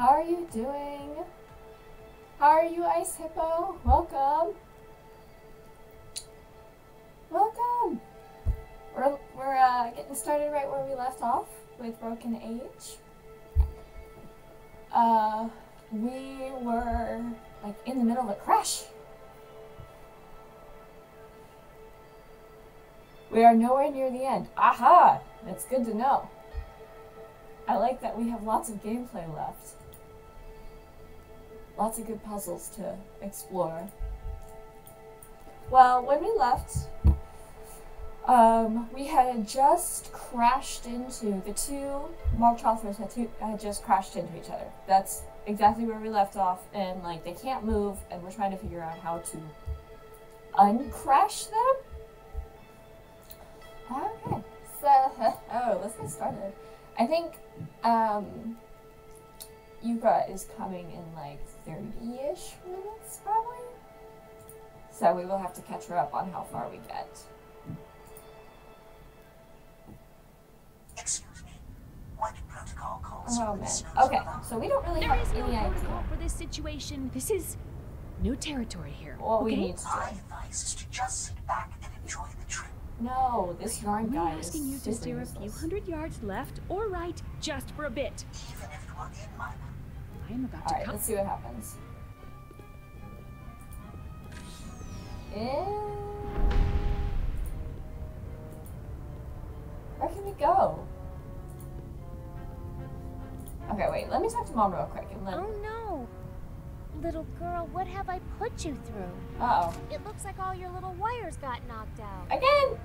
How are you doing? How are you, Ice Hippo? Welcome. Welcome. We're, we're uh, getting started right where we left off with Broken Age. Uh, we were like in the middle of a crash. We are nowhere near the end. Aha! That's good to know. I like that we have lots of gameplay left. Lots of good puzzles to explore. Well, when we left, um, we had just crashed into the two Mog Chothras had, had just crashed into each other. That's exactly where we left off, and like they can't move, and we're trying to figure out how to uncrash them. Okay, so oh, let's get started. I think um, Yuka is coming in like 30-ish minutes, probably. So we will have to catch her up on how far we get. Excuse me. What protocol calls Oh for man. Okay, so we don't really There have is no any idea protocol for this situation. This is new territory here. what we need to My do. advice is to just sit back and enjoy the trip. No, this yarn I'm guy is asking you to super steer a few hundred yards left or right, just for a bit. Even if you are in my I am about All to right, come. let's see what happens. Where can we go? Okay, wait. Let me talk to mom real quick and then. Oh no! Little girl, what have I put you through? Uh It looks like all your little wires got knocked out. oh. Again.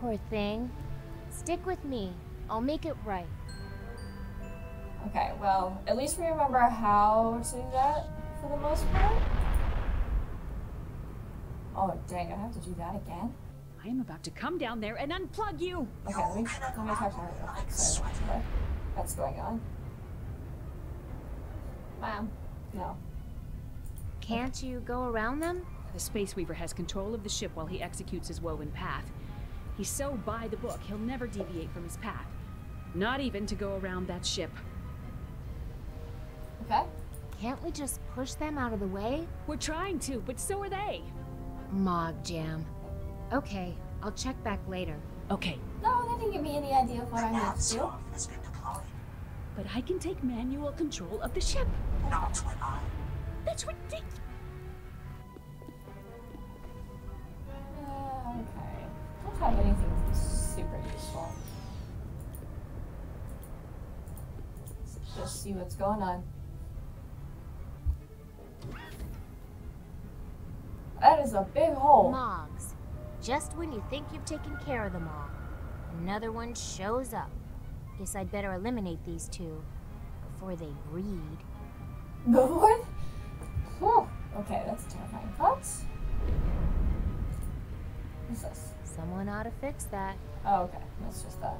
Poor thing. Stick with me. I'll make it right. Okay. Well, at least we remember how to do that for the most part. Oh dang! I have to do that again. I am about to come down there and unplug you. Okay, let me let me talk to her. So that's going on. Mom, no. Can't you go around them? The Space Weaver has control of the ship while he executes his woven path. He's so by the book, he'll never deviate from his path. Not even to go around that ship. Okay. Can't we just push them out of the way? We're trying to, but so are they. Mog jam. Okay, I'll check back later. Okay, No, that didn't give me any idea of what I need nav to do. scarf has been deployed. but I can take manual control of the ship. Not when I. That's ridiculous. Uh, okay. Don't have anything super useful. Let's just see what's going on. Is a big hole. Mogs. Just when you think you've taken care of them all, another one shows up. Guess I'd better eliminate these two before they breed. The one? Whew. Okay, that's a terrifying thought. What's this? Someone ought to fix that. Oh, okay. That's just that.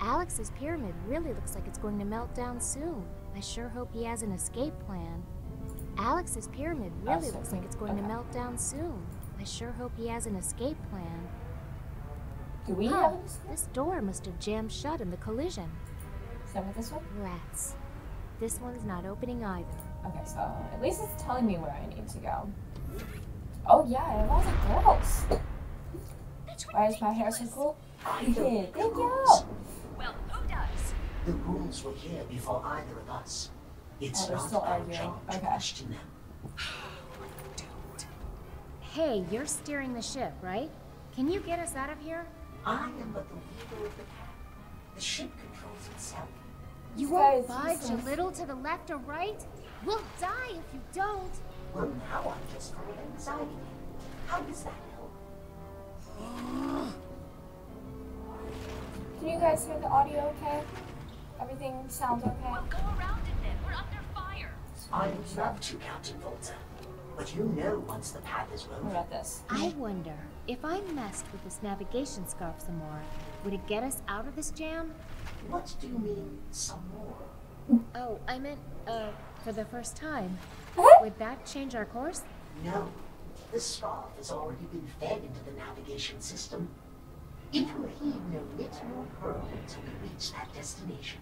Alex's pyramid really looks like it's going to melt down soon. I sure hope he has an escape plan. Alex's pyramid really looks like it's going to melt down soon. I sure hope he has an escape plan. Do we Huh, have this? this door must have jammed shut in the collision. Is that what this one? Rats. This one's not opening either. Okay, so at least it's telling me where I need to go. Oh yeah, I have all the girls. Why is my hair so cool? Thank you. Well, who does? The rules were here before either of us. It's Oh, they're not still our arguing. job to Okay. question them. Hey, you're steering the ship, right? Can you get us out of here? I am but the leader of the pack. The ship controls itself. You This won't budge a little to the left or right? We'll die if you don't. Well, now I'm just full of anxiety. How does that help? Can you guys hear the audio okay? Everything sounds okay? Go around I would love to, Captain Volta. But you know once the path is What about this? I wonder, if I messed with this navigation scarf some more, would it get us out of this jam? what do you mean, some more? Oh, I meant, uh, for the first time. Would that change our course? No. The scarf has already been fed into the navigation system. It will heed no whit nor pearl until we reach that destination.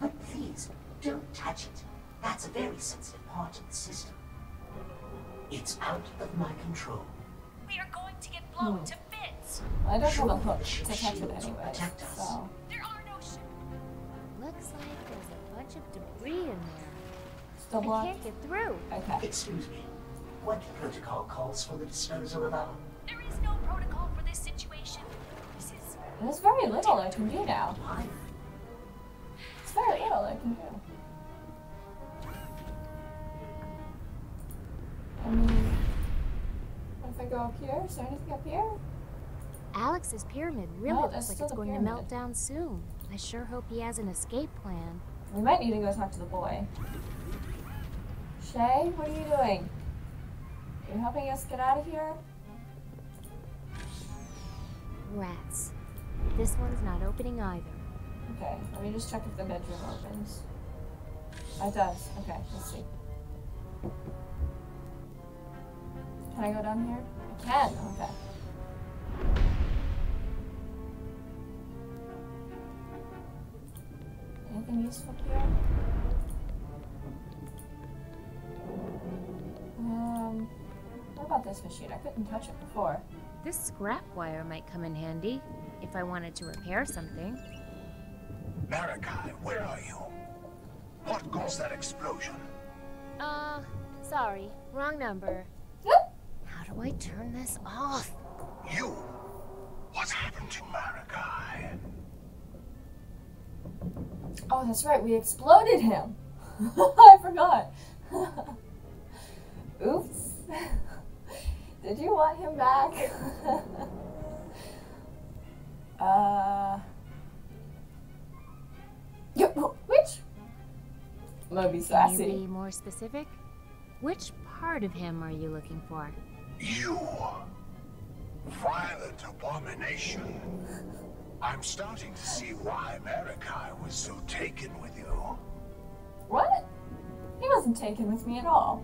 But please, Don't touch it. That's a very sensitive part of the system. It's out of my control. We are going to get blown to bits. I don't have a hook to ship's catch it shields will anyway, protect us. so. There are no ships. Looks like there's a bunch of debris in there. Still I blocked? can't get through. Okay. Excuse me. What protocol calls for the disposal of our... There is no protocol for this situation. This is There's very little I can do now. It's very little I can do. I mean, what if I go up here? Is there anything up here? Alex's pyramid really No, looks like it's going pyramid. to melt down soon. I sure hope he has an escape plan. We might need to go talk to the boy. Shay, what are you doing? You're helping us get out of here? Rats. This one's not opening either. Okay, let me just check if the bedroom opens. It does. Okay, let's see. Can I go down here? I can. Okay. Anything useful here? Um, what about this machine? I couldn't touch it before. This scrap wire might come in handy if I wanted to repair something. Marakai, where are you? What caused that explosion? Uh, sorry, wrong number. How do I turn this off? You? What's happened to Marikai? Oh, that's right. We exploded him. I forgot. Oops. Did you want him back? uh. Yep. Which? I'm gonna be Can you sassy. be more specific? Which part of him are you looking for? You. Violent abomination. I'm starting to see why Marikai was so taken with you. What? He wasn't taken with me at all.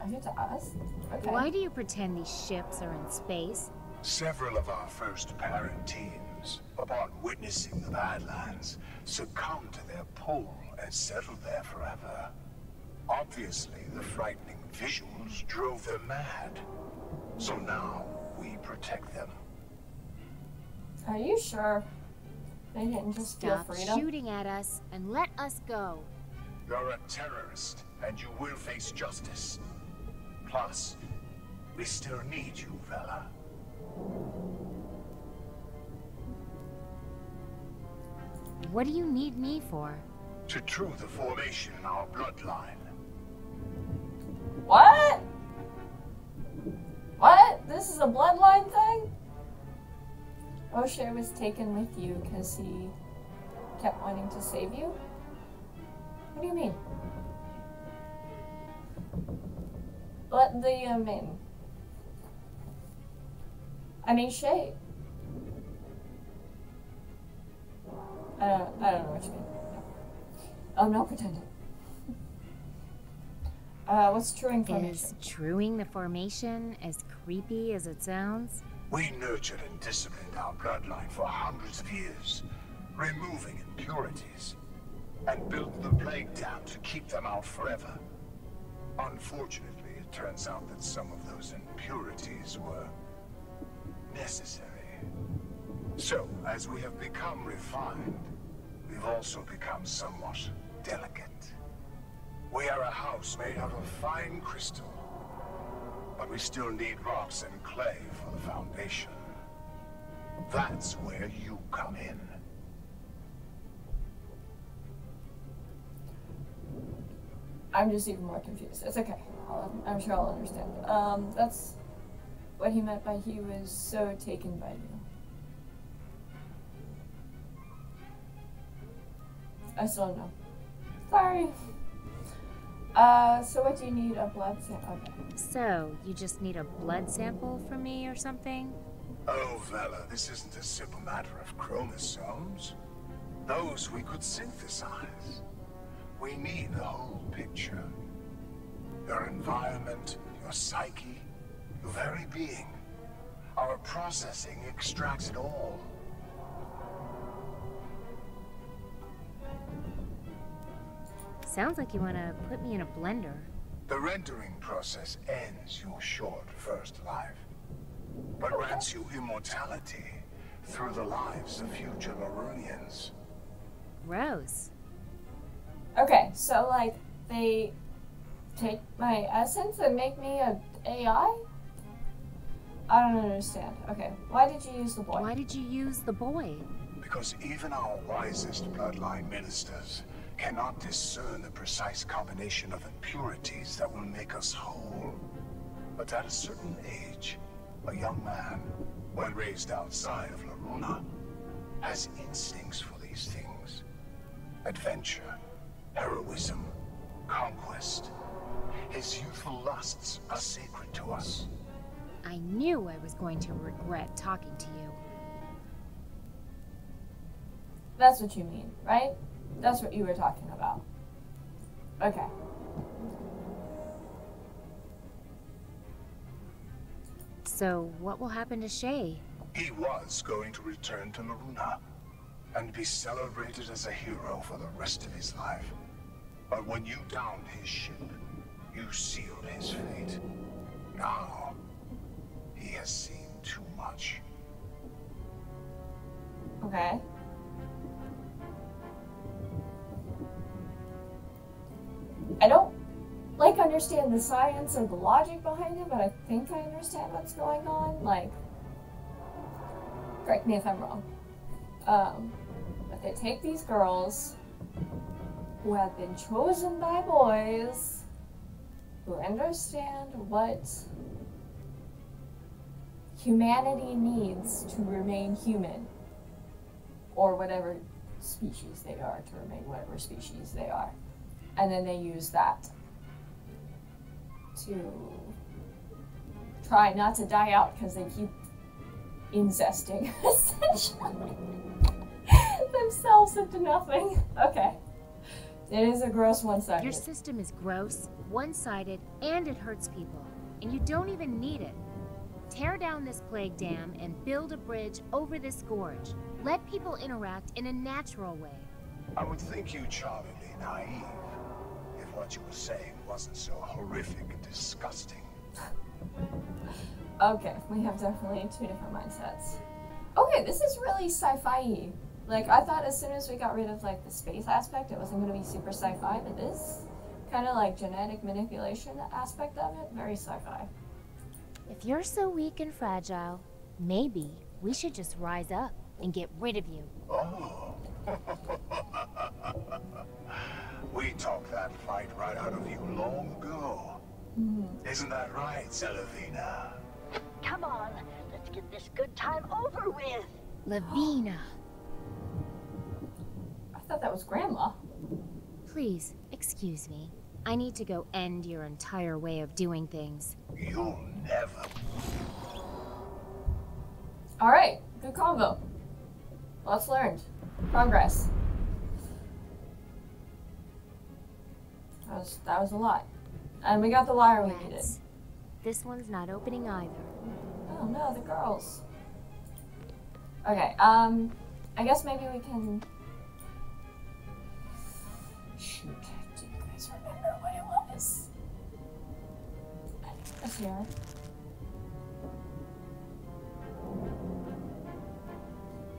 Are you to us? Okay. Why do you pretend these ships are in space? Several of our first parent teams, upon witnessing the Badlands, succumbed to their pull and settled there forever. Obviously, the frightening visuals drove them mad. So now, we protect them. Are you sure? They didn't just feel Stop freedom? shooting at us and let us go. You're a terrorist, and you will face justice. Plus, we still need you, Vella. What do you need me for? To true the formation in our bloodline. What? What? This is a bloodline thing? O'Shea was taken with you because he kept wanting to save you? What do you mean? Let the um, in. I mean Shay. I don't I don't know what you mean. I'm not pretending. Uh, what's true information? Is truing the formation as creepy as it sounds? We nurtured and disciplined our bloodline for hundreds of years, removing impurities, and built the plague dam to keep them out forever. Unfortunately, it turns out that some of those impurities were necessary. So, as we have become refined, we've also become somewhat delicate. We are a house made out of fine crystal, but we still need rocks and clay for the foundation. That's where you come in. I'm just even more confused. It's okay. I'll, I'm sure I'll understand. Um, that's what he meant by he was so taken by you. I still don't know. Sorry. Uh, so what do you need? A blood sample? Okay. So, you just need a blood sample from me or something? Oh, Vella, this isn't a simple matter of chromosomes. Those we could synthesize. We need the whole picture. Your environment, your psyche, your very being. Our processing extracts it all. Sounds like you want to put me in a blender. The rendering process ends your short first life, but grants you immortality through the lives of future Larunians. Rose. Okay, so like they take my essence and make me a AI? I don't understand. Okay, why did you use the boy? Why did you use the boy? Because even our wisest bloodline ministers cannot discern the precise combination of impurities that will make us whole. But at a certain age, a young man, when raised outside of Loruna, has instincts for these things. Adventure, heroism, conquest. His youthful lusts are sacred to us. I knew I was going to regret talking to you. That's what you mean, right? That's what you were talking about. Okay. So, what will happen to Shay? He was going to return to Loruna and be celebrated as a hero for the rest of his life. But when you downed his ship, you sealed his fate. Now, he has seen too much. Okay. I don't like understand the science or the logic behind it, but I think I understand what's going on. Like, correct me if I'm wrong. Um, but they take these girls who have been chosen by boys who understand what humanity needs to remain human or whatever species they are to remain whatever species they are and then they use that to try not to die out because they keep incesting essentially themselves into nothing. Okay. It is a gross one sided. Your system is gross, one sided, and it hurts people. And you don't even need it. Tear down this plague dam and build a bridge over this gorge. Let people interact in a natural way. I would think you charmingly naive if what you were saying wasn't so horrific and disgusting. Okay, we have definitely two different mindsets. Okay, this is really sci-fi. Like I thought as soon as we got rid of like the space aspect, it wasn't gonna be super sci-fi, but this kind of like genetic manipulation aspect of it, very sci-fi. If you're so weak and fragile, maybe we should just rise up and get rid of you. Oh. we talked that fight right out of you long ago. Mm-hmm. Isn't that right, Celavina? Come on, let's get this good time over with. Lavina, I thought that was grandma. please, excuse me. I need to go end your entire way of doing things. You'll never. All right, good combo. Lots learned. Progress. Was that was a lot, and we got the wire we needed. This one's not opening either. Oh no, the girls. Okay, um, I guess maybe we can. Shoot, do you guys remember what it was? It's here.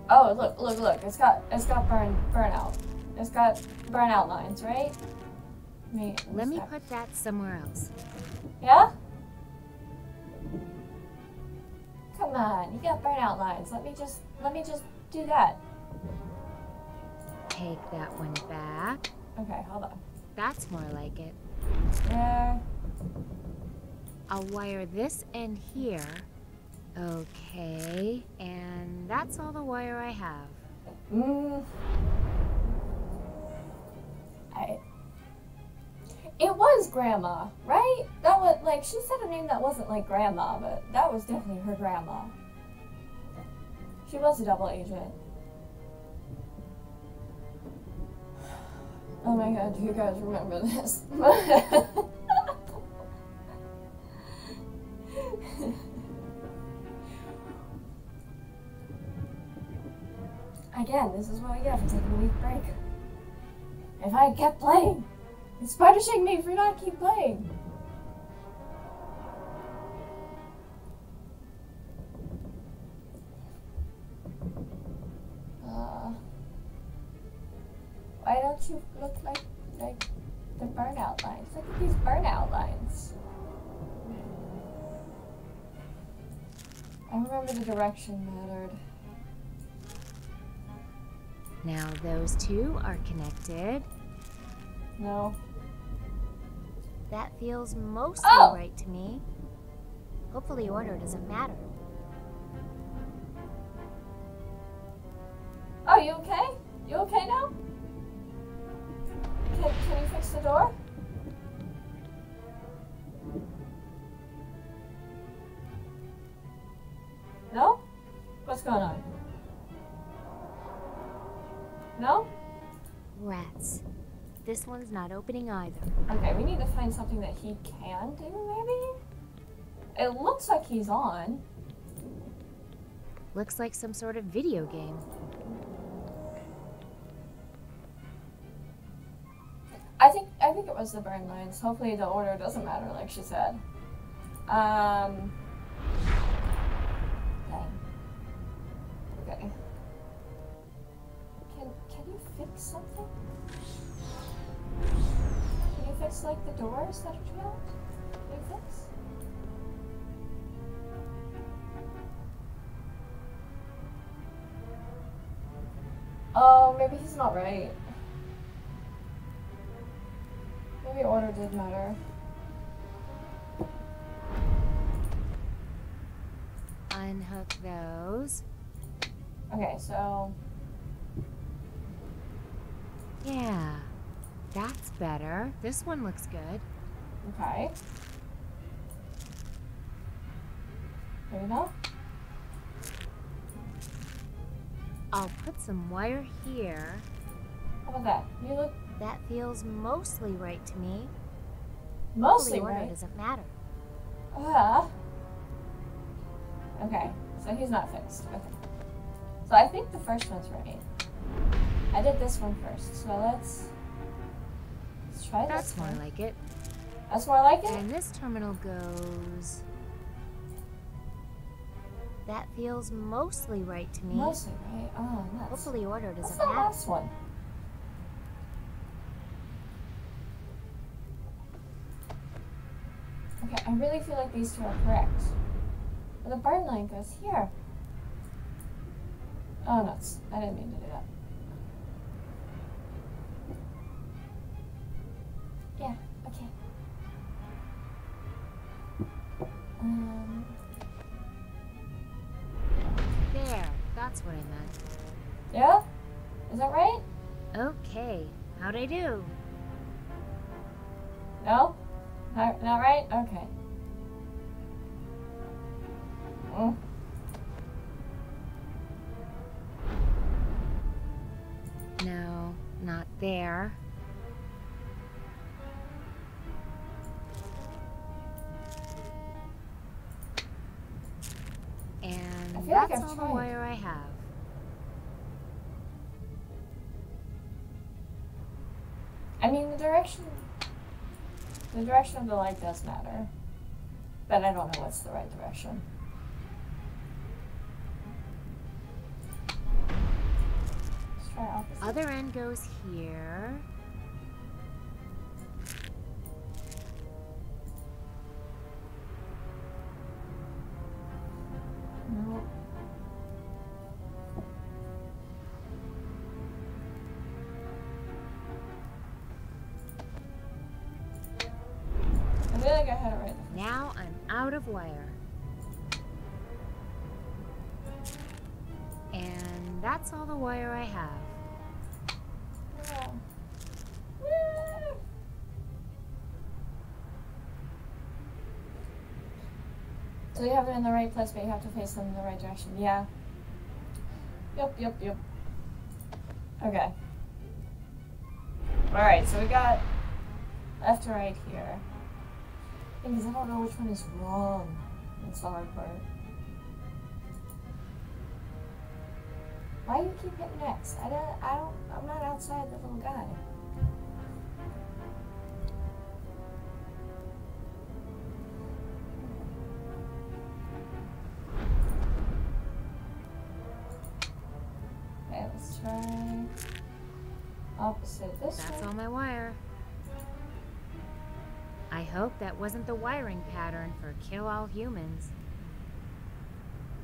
Oh, look, look, look! It's got, it's got burn, burnout. It's got burnout lines, right? Let me, Let me step- put that somewhere else. Yeah? Come on, you got burnout lines. Let me just let me just do that. Take that one back. Okay, hold on. That's more like it. There. I'll wire this end here. Okay, and that's all the wire I have. Mm. I it was grandma, right? That was like she said a name that wasn't like grandma, but that was definitely her grandma. She was a double agent. Oh my god, you guys remember this. Again, this is what we get for taking a week break. If I kept playing! It's punishing me for not keep playing. Uh, why don't you look like like the burnout lines? Look at these burnout lines. I remember the direction mattered. Now those two are connected. No. That feels mostly Oh! right to me. Hopefully order doesn't matter. Are you okay? Not opening either. Okay, we need to find something that he can do, maybe? It looks like he's on. Looks like some sort of video game. I think I think it was the burn lines. Hopefully the order doesn't matter, like she said. Um. Okay. Can can you fix something? Fix like the doors that are? Can you fix? Oh, maybe he's not right. Maybe order did matter. Unhook those. Okay, so Yeah. That's better. This one looks good. okay. There we go. I'll put some wire here. How about that? You look That feels mostly right to me. mostly order right. doesn't matter. Ah. Okay, so he's not fixed. Okay. So I think the first one's right. I did this one first, so let's try That's this more like it. That's more like it. And this terminal goes. That feels mostly right to me. Mostly right. Oh, nuts. Hopefully order doesn't the last one? Okay, I really feel like these two are correct. But the burn line goes here. Oh, nuts. I didn't mean to do that. Direction of the light does matter. But I don't know what's the right direction. Other end goes here. Out of wire. And that's all the wire I have. So you have it in the right place, but you have to face them in the right direction. Yeah. Yep, yep, yep. Okay. Alright, so we got left to right here. Because I don't know which one is wrong. That's the hard part. Why do you keep hitting X? I don't, I don't, I'm not outside the little guy. Okay, let's try opposite this That's way. all my wire. I hope that wasn't the wiring pattern for kill all humans.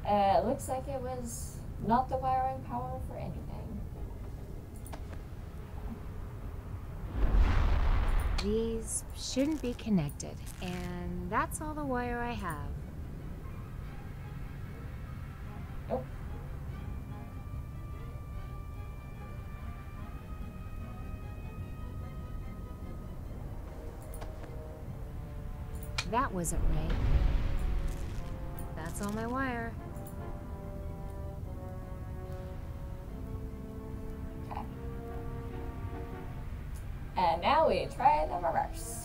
Uh, it looks like it was not the wiring power for anything. These shouldn't be connected, and that's all the wire I have. That wasn't right. That's all my wire. Okay. And now we try the reverse.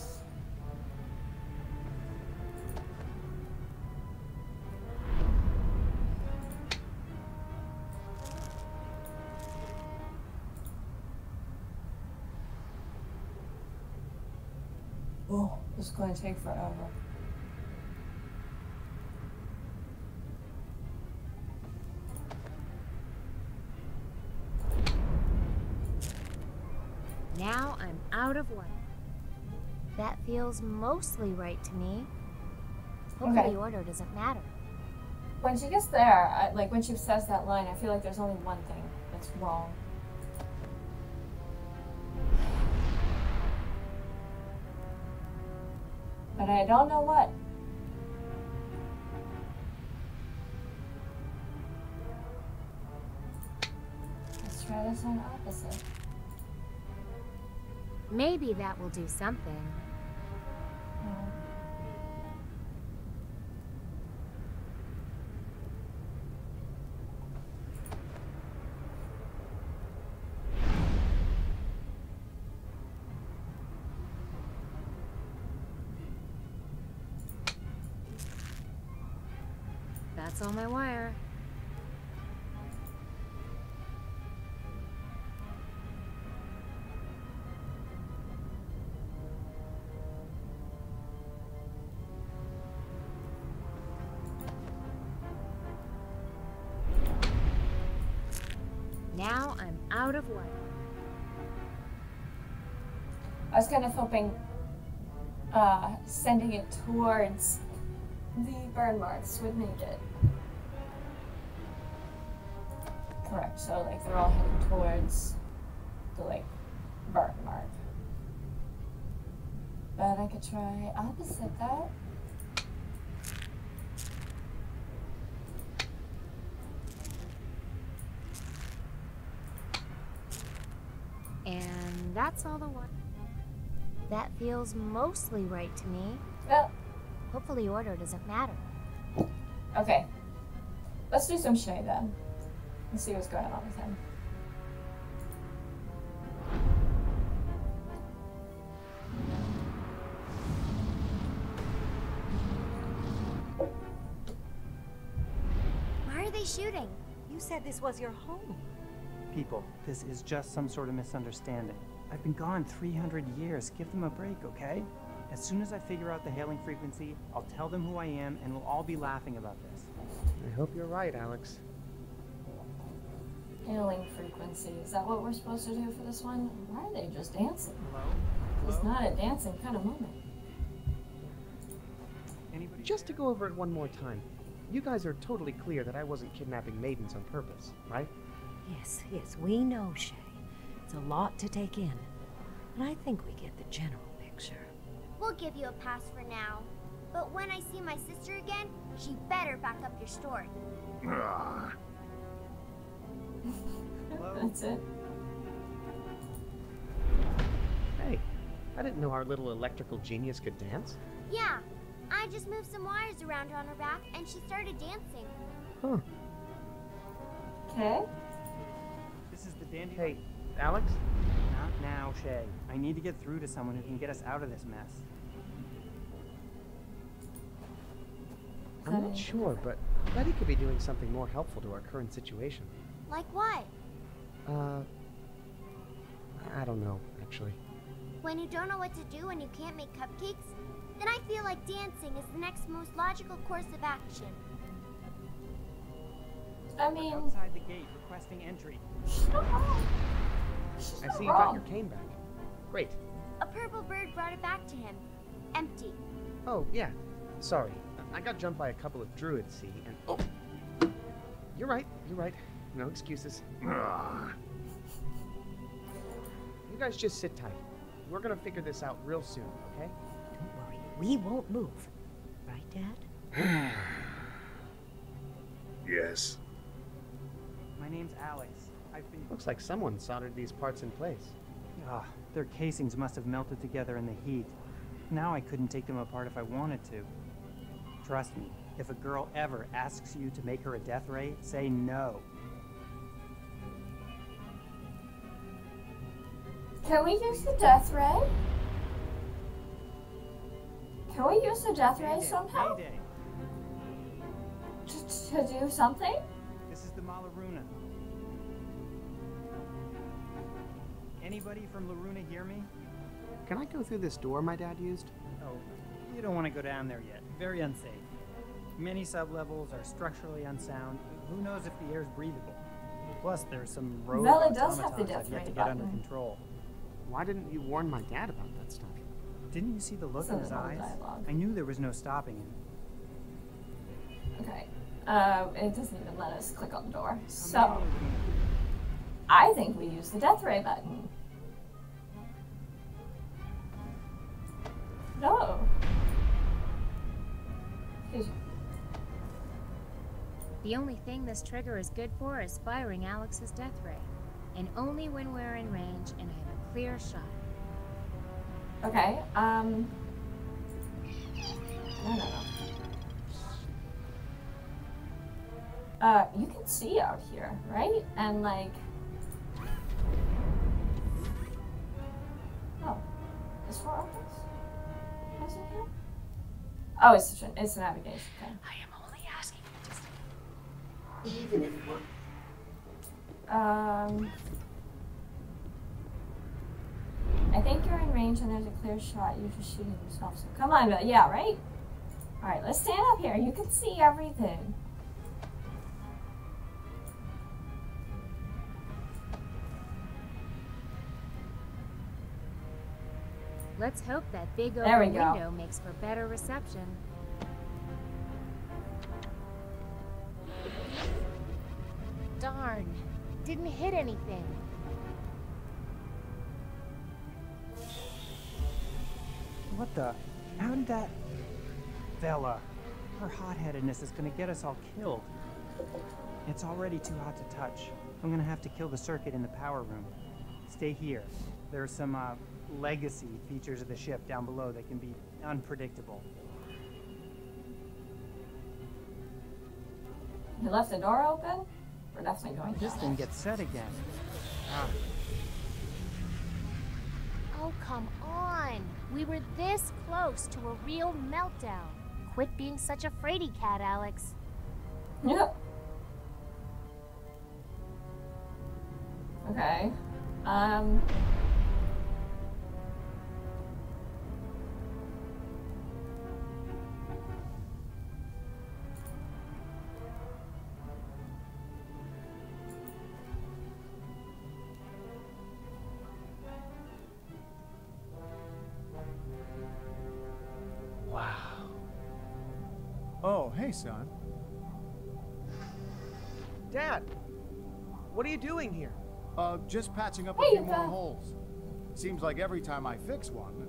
Going to take forever. Now I'm out of wire. That feels mostly right to me. Hopefully Okay. order doesn't matter. When she gets there, I, like when she says that line, I feel like there's only one thing that's wrong. But I don't know what. Let's try this on opposite. Maybe that will do something. That's all my wire. Now I'm out of wire. I was kind of hoping uh, sending it towards the burn marks would make it. So like they're all heading towards the like burn mark. But I could try opposite that. And that's all the one. That feels mostly right to me. Well, Hopefully order doesn't matter. okay. Let's do some Shay then. Let's see what's going on with him. Why are they shooting? You said this was your home. People, this is just some sort of misunderstanding. I've been gone 300 years. Give them a break, okay? As soon as I figure out the hailing frequency, I'll tell them who I am and we'll all be laughing about this. I hope you're right, Alex. Hailing frequency. Is that what we're supposed to do for this one? Why are they just dancing? Hello? It's not a dancing kind of moment. Anybody? Just to go over it one more time. You guys are totally clear that I wasn't kidnapping maidens on purpose, right? Yes, yes, we know, Shay. It's a lot to take in. But I think we get the general picture. We'll give you a pass for now. But when I see my sister again, she better back up your story. That's it. Hey, I didn't know our little electrical genius could dance. Yeah, I just moved some wires around on her back and she started dancing. Huh. Okay. This is the dandy. Hey, Alex? Not now, Shay. I need to get through to someone who can get us out of this mess. I'm not sure, but Letty could be doing something more helpful to our current situation. Like what? Uh, I don't know, actually. When you don't know what to do and you can't make cupcakes, then I feel like dancing is the next most logical course of action. I mean, Outside the gate, requesting entry. I see you got your cane back. Great. A purple bird brought it back to him. Empty. Oh, yeah. Sorry. I got jumped by a couple of druids, see, and... Oh! You're right, you're right. No excuses. You guys just sit tight. We're gonna figure this out real soon, okay? Don't worry, we won't move. Right, Dad? Yes. My name's Alex. I've been. Looks like someone soldered these parts in place. Ah, their casings must have melted together in the heat. Now I couldn't take them apart if I wanted to. Trust me, if a girl ever asks you to make her a death ray, say no. Can we use the death ray? Can we use the death ray somehow? To, to do something? This is the Malaruna. Anybody from Loruna hear me? Can I go through this door my dad used? Oh, you don't want to go down there yet. Very unsafe. Many sublevels are structurally unsound. Who knows if the air's breathable? Plus, there's some rogue Vella does have the death I've ray to get under button. control. Why didn't you warn my dad about that stuff? Didn't you see the look It's in his eyes? dialogue. I knew there was no stopping him. Okay. Um, it doesn't even let us click on the door. So. I think we use the death ray button. No. The only thing this trigger is good for is firing Alex's death ray. And only when we're in range and I have a clear shot. Okay, um. No, no, no. Uh, you can see out here, right? And like. Oh, is four opens? Is it here? Oh, it's an it's the navigation. Okay. I am only asking you to Even if it were Um. Range and there's a clear shot. You're just shooting yourself. So come on, Bill. Yeah, right? Alright, let's stand up here. You can see everything. Let's hope that big open window makes for better reception. Darn, didn't hit anything. What the? How did that. Bella, her hot-headedness is gonna get us all killed. It's already too hot to touch. I'm gonna have to kill the circuit in the power room. Stay here. There are some uh, legacy features of the ship down below that can be unpredictable. You left the door open? We're definitely going This thing gets set again. Ah, Oh, come on. We were this close to a real meltdown. Quit being such a fraidy cat, Alex. Yep. Okay. Um. Just patching up a few more holes. Seems like every time I fix one.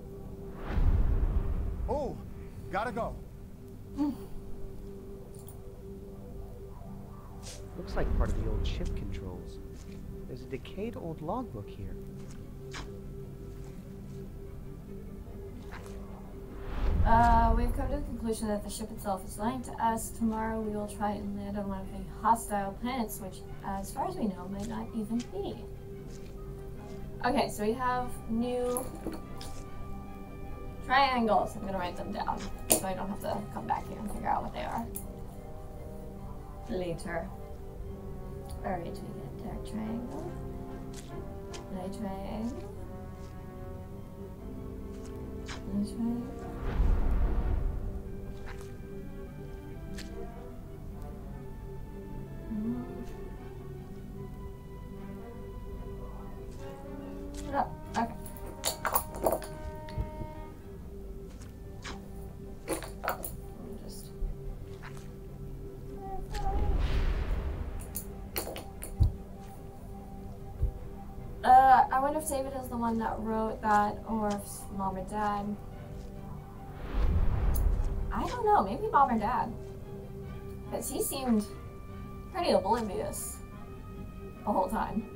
Oh, gotta go. Looks like part of the old ship controls. There's a decayed old logbook here. Uh, we've come to the conclusion that the ship itself is lying to us. Tomorrow we will try and land on one of the hostile planets, which, as far as we know, might not even be. Okay, so we have new triangles. I'm gonna write them down so I don't have to come back here and figure out what they are later. Alright, we get Dark triangle. Light triangle. Light triangle. Wrote that, or if mom or dad. I don't know. Maybe mom or dad, because he seemed pretty oblivious the whole time.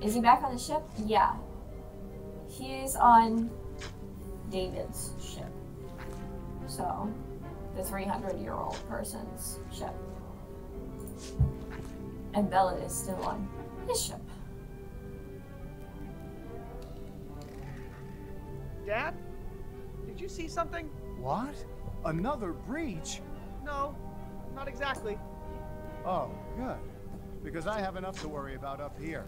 Is he back on the ship? Yeah. He's on David's ship. So, the 300 year old person's ship. And Vella is still on his ship. Dad? Did you see something? What? Another breach? No, not exactly. Oh, good. Because I have enough to worry about up here.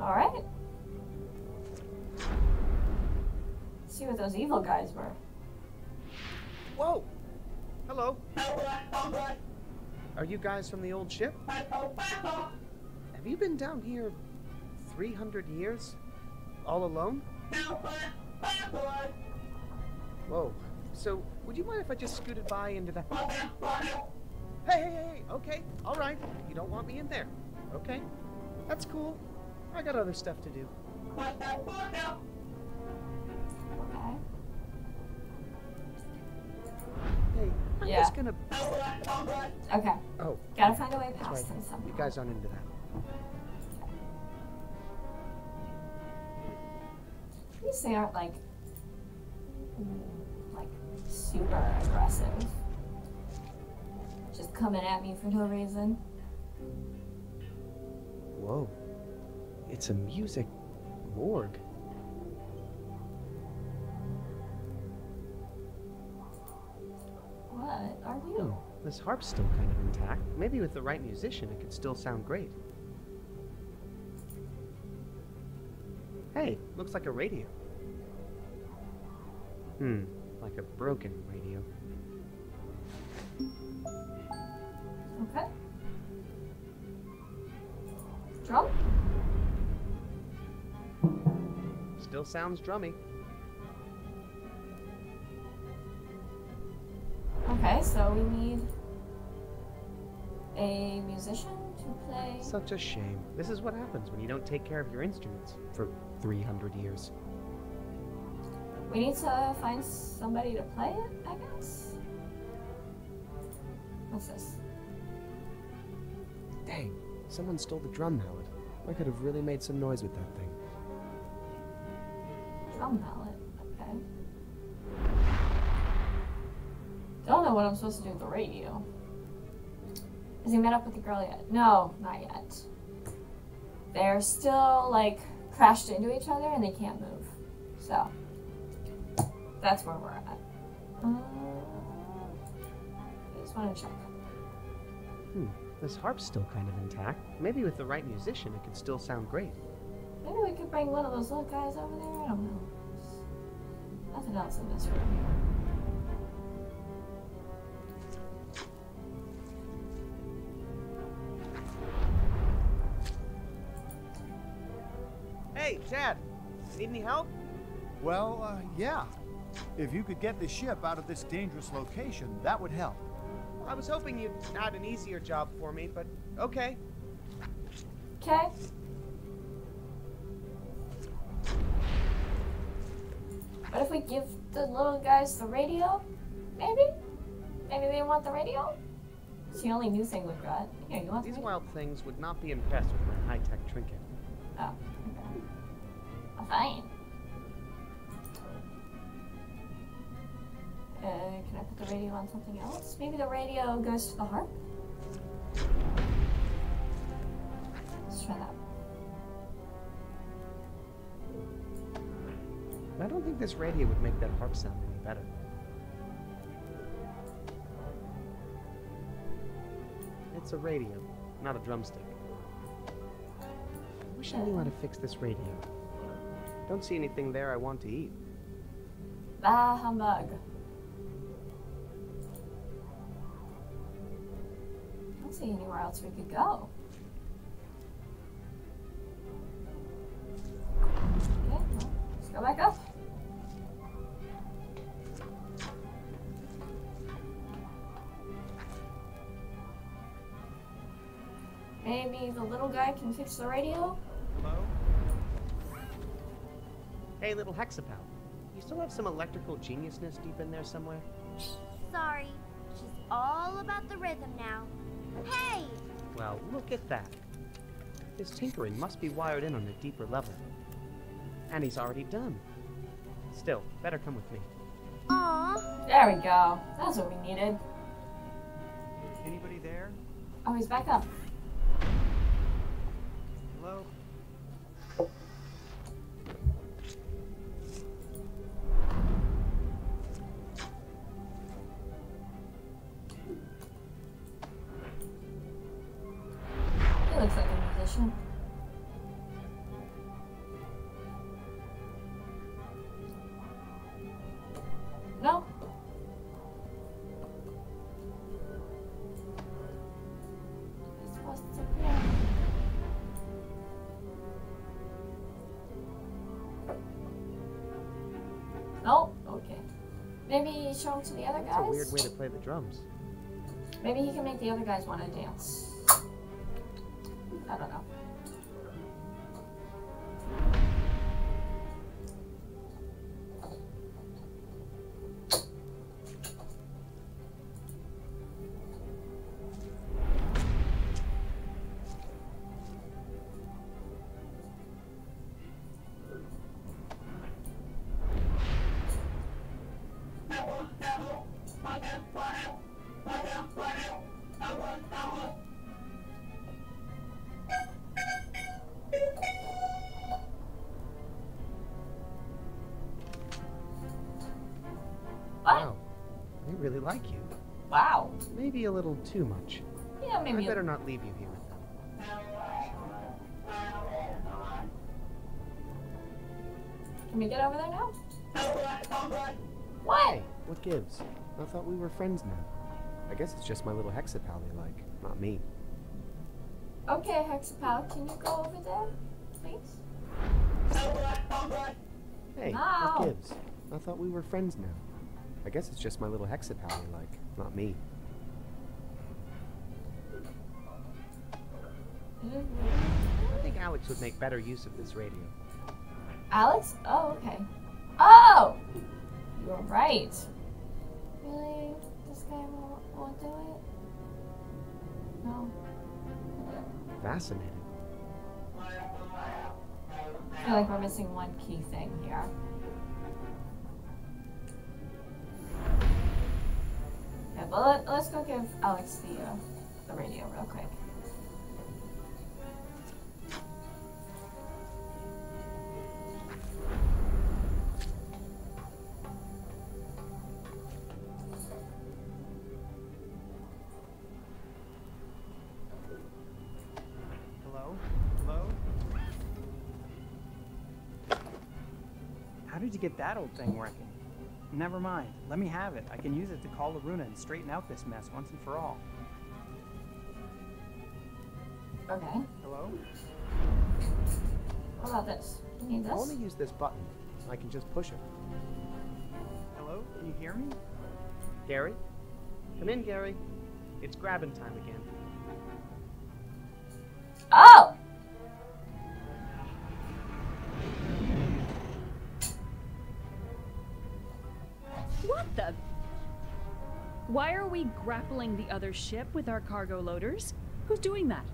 Alright. See what those evil guys were. Whoa! Hello. Are you guys from the old ship? Have you been down here 300 years? All alone? Whoa. So, would you mind if I just scooted by into the. Hey, hey, hey, okay, alright. You don't want me in there. Okay. That's cool. I got other stuff to do. Okay. Hey, I'm Yeah. just gonna. Okay. Oh. Gotta find a way That's past right. them somehow. You guys aren't into that. At least they aren't like, like super aggressive. Just coming at me for no reason. Whoa. It's a music morgue. What are you? Oh, this harp's still kind of intact. Maybe with the right musician, it could still sound great. Hey, looks like a radio. Hmm, like a broken radio. Okay. Drum? Still sounds drummy. Okay, so we need a musician to play. Such a shame. This is what happens when you don't take care of your instruments for 300 years. We need to find somebody to play it, I guess. What's this? Dang, someone stole the drum mallet. I could have really made some noise with that thing. Drum mallet. Okay. Don't know what I'm supposed to do with the radio. Has he met up with the girl yet? No, not yet. They're still like crashed into each other and they can't move. So that's where we're at. Uh, I just want to check. Hmm, this harp's still kind of intact. Maybe with the right musician, it could still sound great. Maybe we could bring one of those little guys over there. I don't know. Nothing else in this room. Hey, Dad, need any help? Well, uh, yeah. If you could get the ship out of this dangerous location, that would help. I was hoping you'd add an easier job for me, but okay. Okay. What if we give the little guys the radio? Maybe? Maybe they want the radio? It's the only new thing we've got. Here, you want the These radio? wild things would not be impressed with my high-tech trinket. Oh, fine. Uh, can I put the radio on something else? Maybe the radio goes to the harp? Let's try that. I don't think this radio would make that harp sound any better. It's a radio. not a drumstick. I wish I knew how to fix this radio. Don't see anything there I want to eat. Bah humbug. I don't see anywhere else we could go. Okay, let's go back up. Maybe the little guy can fix the radio? Hey, little Hexipal. You still have some electrical geniusness deep in there somewhere? Sorry. She's all about the rhythm now. Hey! Well, look at that. His tinkering must be wired in on a deeper level. And he's already done. Still, better come with me. Aww. There we go. That's what we needed. Anybody there? Oh, he's back up. Hello? Show him to the other That's a weird way to play the drums. Maybe he can make the other guys want to dance. Really like you. Wow. Maybe a little too much. Yeah, maybe. I better not leave you here with them. Can we get over there now? What? Hey, what gives? I thought we were friends now. I guess it's just my little hexipal they like, not me. Okay, Hexipal, can you go over there, please? Hey, No. what gives? I thought we were friends now. I guess it's just my little hexipal they like, not me. I think Alex would make better use of this radio. Alex? Oh, okay. Oh! You're right. Really? This guy won't, won't do it? No. Fascinating. I feel like we're missing one key thing here. But let, let's go give Alex the, uh, the radio real quick. Hello? Hello? How did you get that old thing working? Never mind. Let me have it. I can use it to call Luna and straighten out this mess once and for all. Okay. Hello? What about this? You need I this? want to use this button. I can just push it. Hello? Can you hear me? Gary? Come in, Gary. It's grabbing time again. Why are we grappling the other ship with our cargo loaders? Who's doing that?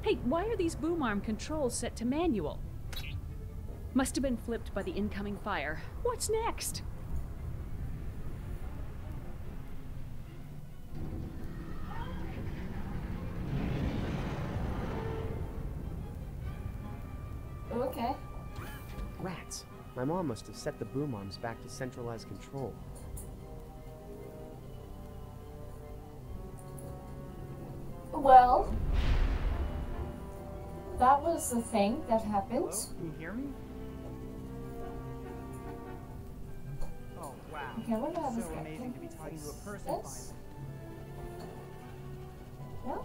Hey, why are these boom arm controls set to manual? Must have been flipped by the incoming fire. What's next? Okay. Rats. My mom must have set the boom arms back to centralized control. Was the thing that happened. Hello? Can you hear me? Oh, wow. Okay, what about this so guy? amazing to be talking to a person this? finally. No?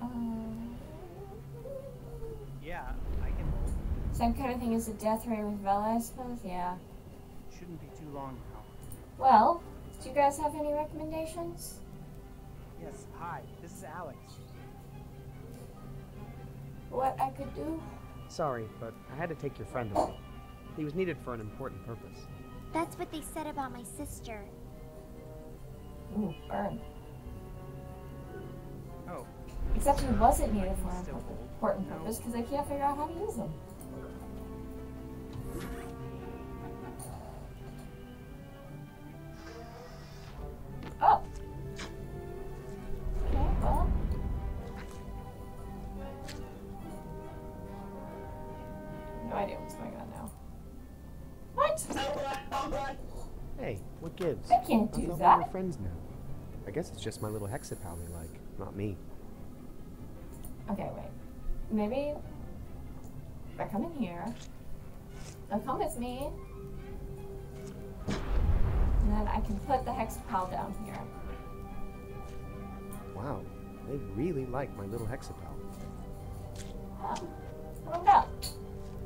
Um, Yeah, I can. same kind of thing as the death ray with Vella, I suppose? Yeah. Shouldn't be too long now. Well, do you guys have any recommendations? Yes, hi. This is Alex. What I could do? Sorry, but I had to take your friend away. He was needed for an important purpose. That's what they said about my sister. Ooh, burn. Oh, Except he wasn't needed for an important purpose because I can't figure out how to use them. That. were friends now. I guess it's just my little hexipal they like, not me. Okay, wait. Maybe if I come in here, they'll come with me, and then I can put the hexipal down here. Wow, they really like my little hexipal. Put him down.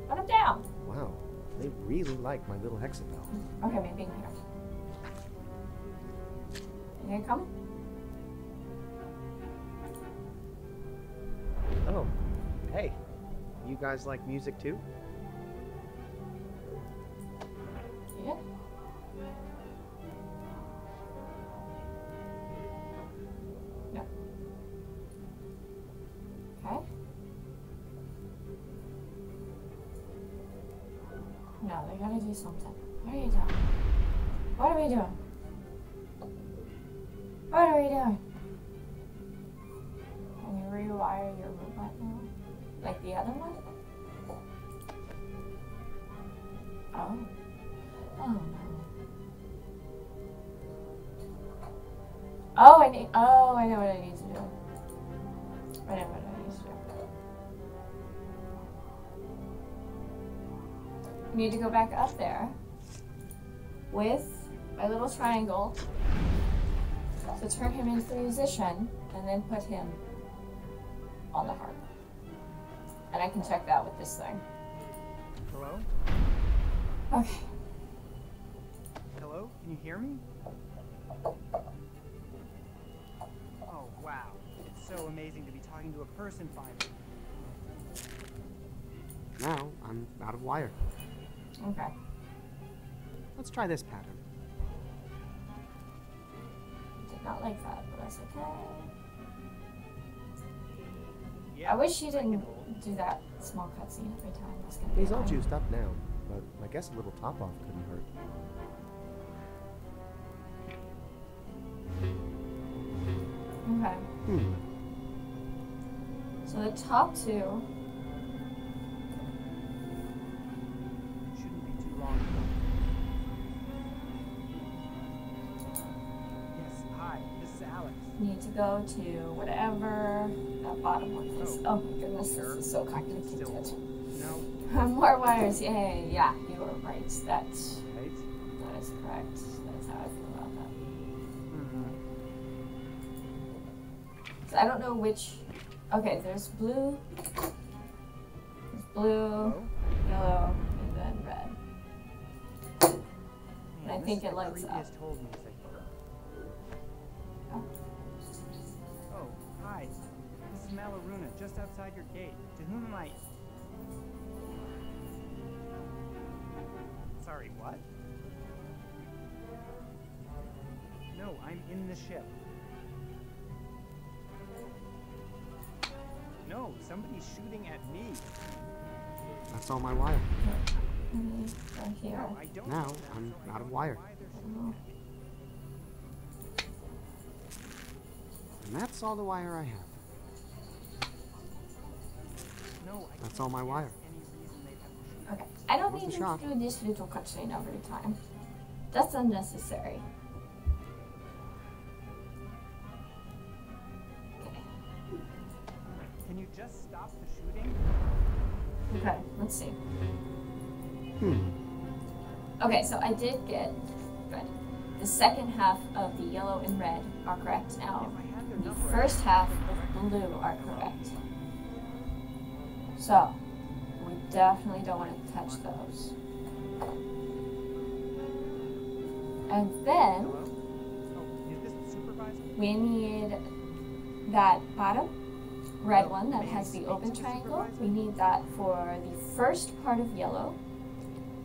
Put him down. Wow, they really like my little hexipal. Okay, maybe in here. Gonna come? Oh, hey, you guys like music too? The other one? Oh. Oh no. Oh, I need. Oh, I know what I need to do. I know what I need to do. I need to go back up there with my little triangle to turn him into a musician and then put him on the harp. And I can check that with this thing. hello? Okay. Hello? Can you hear me? Oh, wow. It's so amazing to be talking to a person finally. Now I'm out of wire. Okay. Let's try this pattern. Did not like that, but that's okay. Yeah, I wish he didn't do that small cutscene every time. That's gonna be He's all annoying. juiced up now, but I guess a little top off couldn't hurt. Okay. Hmm. So the top two. Go to whatever that bottom one is. Oh my goodness, this is so complicated. No, More wires, yay! Yeah, you are right. That right? that is correct. That's how I feel about that. Mm-hmm. So I don't know which. Okay, there's blue. There's blue, yellow, and then red. Man, I think it lights up. Just outside your gate. To whom am I? Sorry, what? No, I'm in the ship. No, somebody's shooting at me. That's all my wire. Let me go here. No, I don't. Now that, I'm so I out of wire. know why they're mm-hmm. shooting at me. And that's all the wire I have. That's all my wire. Okay. I don't need to do this little cutscene every time. That's unnecessary. Okay. Can you just stop the shooting? Okay, let's see. Hmm. Okay, so I did get good. The second half of the yellow and red are correct now. The first half of blue are correct. So, we definitely don't want to touch those. And then we need that bottom red one that has the open triangle. We need that for the first part of yellow.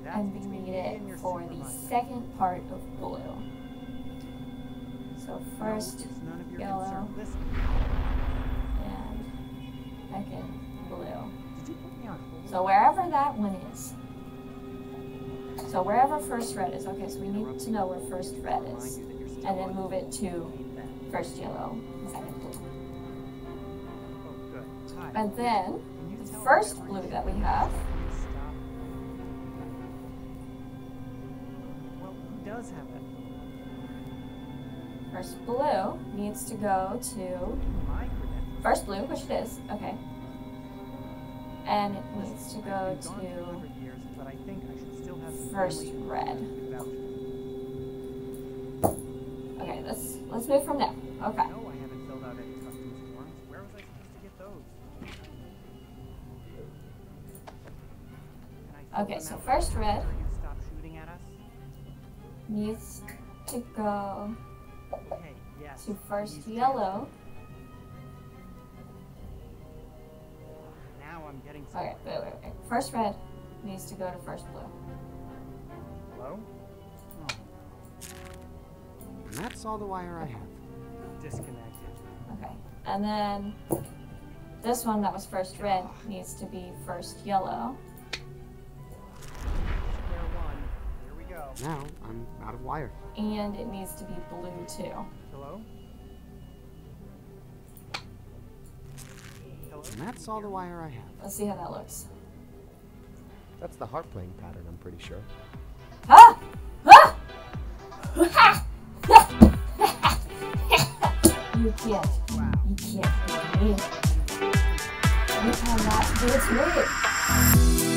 And we need it for the second part of blue. So first yellow and second So wherever that one is. So wherever first red is. Okay, so we need to know where first red is. And then move it to first yellow, blue. And then the first blue that we have. Does have it? First blue needs to go to first blue, which it is. Okay. And it needs to go to 200 years, but I think I should still have some first red. Okay, let's let's move from there. Okay. Okay, so first red needs to go to first yellow. I'm getting Okay, wait, wait, wait. First red needs to go to first blue. Hello? Oh, And that's all the wire I have. disconnected. Okay. And then this one that was first red needs to be first yellow. Square one. Here we go. Now I'm out of wire. And it needs to be blue too. Hello? And that's all the wire I have. Let's see how that looks. That's the harp playing pattern, I'm pretty sure. Ah! Ah! you can't. You can't. You cannot do it to me.